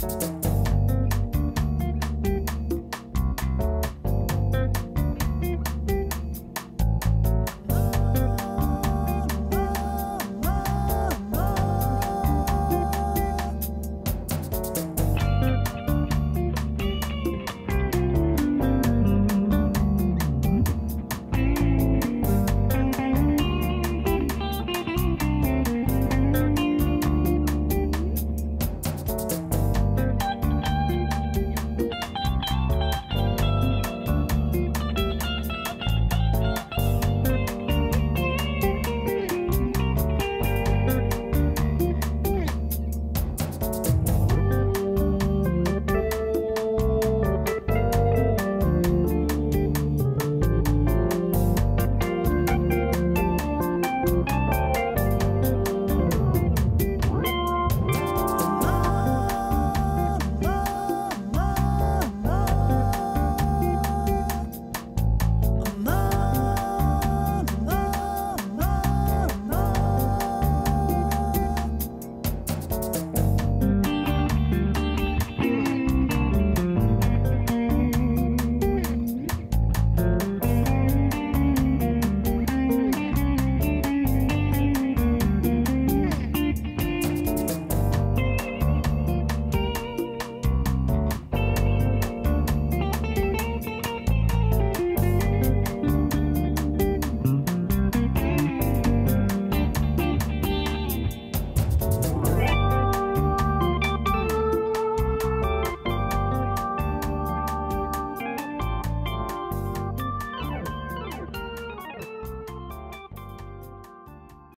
you